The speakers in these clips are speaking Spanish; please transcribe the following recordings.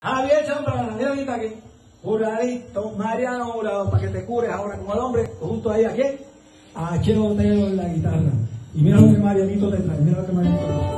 Javier Zambrana, mira ahorita aquí. Juradito, Mariano Jurado, para que te cures ahora como el hombre, junto ahí a quién? A Cheo Otero en la guitarra. Y mira lo que Marianito te trae, mira lo que Marianito te trae.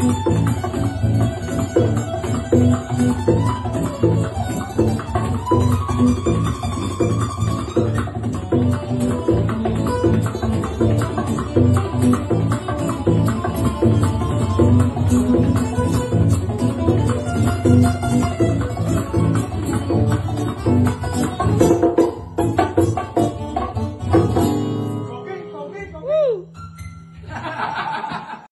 Thank you.